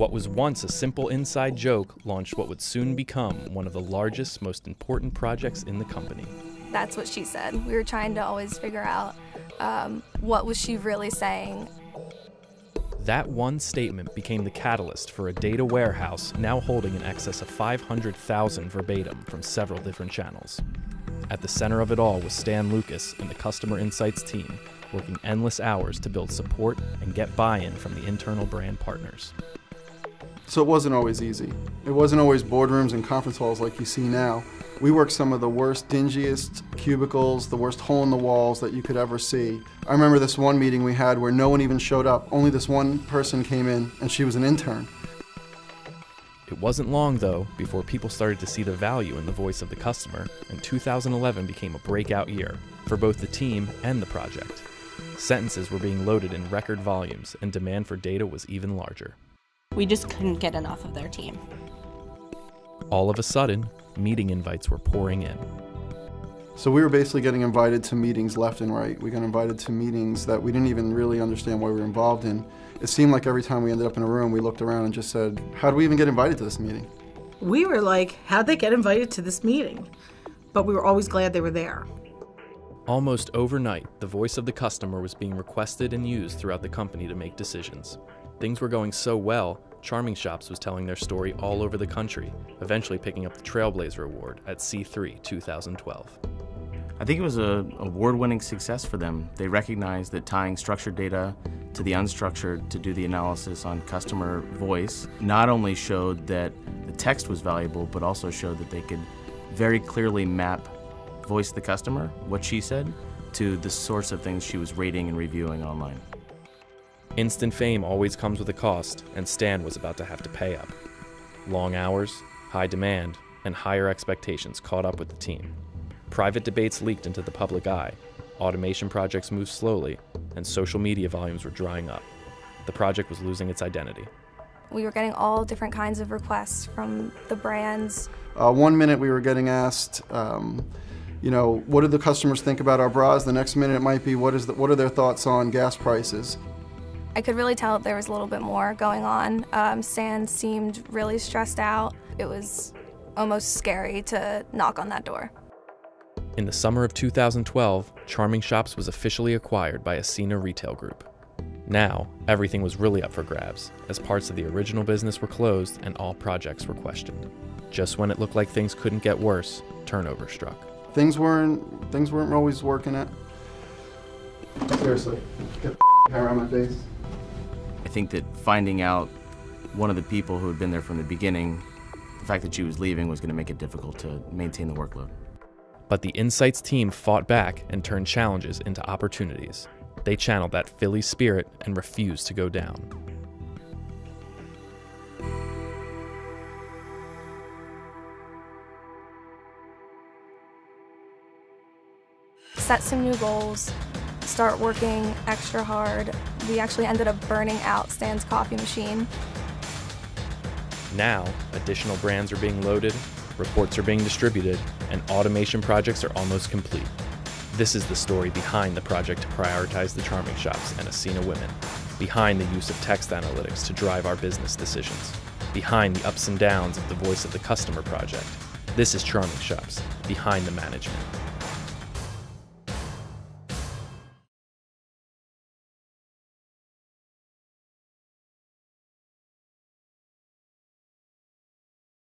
What was once a simple inside joke launched what would soon become one of the largest, most important projects in the company. That's what she said. We were trying to always figure out um, what was she really saying. That one statement became the catalyst for a data warehouse now holding in excess of 500,000 verbatim from several different channels. At the center of it all was Stan Lucas and the Customer Insights team, working endless hours to build support and get buy in from the internal brand partners. So it wasn't always easy. It wasn't always boardrooms and conference halls like you see now. We worked some of the worst, dingiest cubicles, the worst hole in the walls that you could ever see. I remember this one meeting we had where no one even showed up. Only this one person came in, and she was an intern. It wasn't long, though, before people started to see the value in the voice of the customer, and 2011 became a breakout year for both the team and the project. Sentences were being loaded in record volumes, and demand for data was even larger. We just couldn't get enough of their team. All of a sudden, meeting invites were pouring in. So we were basically getting invited to meetings left and right. We got invited to meetings that we didn't even really understand why we were involved in. It seemed like every time we ended up in a room, we looked around and just said, How do we even get invited to this meeting? We were like, How'd they get invited to this meeting? But we were always glad they were there. Almost overnight, the voice of the customer was being requested and used throughout the company to make decisions. Things were going so well, Charming Shoppes was telling their story all over the country, eventually picking up the Trailblazer Award at C3 2012. I think it was an award winning success for them. They recognized that tying structured data to the unstructured to do the analysis on customer voice not only showed that the text was valuable, but also showed that they could very clearly map voice the customer, what she said, to the source of things she was rating and reviewing online. Instant fame always comes with a cost, and Stan was about to have to pay up. Long hours, high demand, and higher expectations caught up with the team. Private debates leaked into the public eye, automation projects moved slowly, and social media volumes were drying up. The project was losing its identity. We were getting all different kinds of requests from the brands. Uh, one minute we were getting asked, um, you know, what do the customers think about our bras? The next minute it might be, what, is the, what are their thoughts on gas prices? I could really tell there was a little bit more going on. Um, Stan seemed really stressed out. It was almost scary to knock on that door. In the summer of 2012, Charming Shoppes was officially acquired by Ascena Retail Group. Now, everything was really up for grabs, as parts of the original business were closed and all projects were questioned. Just when it looked like things couldn't get worse, turnover struck. Things weren't things weren't always working out. Seriously, get the hair on my face. I think that finding out one of the people who had been there from the beginning, the fact that she was leaving was going to make it difficult to maintain the workload. But the Insights team fought back and turned challenges into opportunities. They channeled that Philly spirit and refused to go down. Set some new goals, start working extra hard. We actually ended up burning out Stan's coffee machine. Now, additional brands are being loaded, reports are being distributed, and automation projects are almost complete. This is the story behind the project to prioritize the Charming Shoppes and Ascena women, behind the use of text analytics to drive our business decisions, behind the ups and downs of the voice of the customer project. This is Charming Shoppes, behind the management.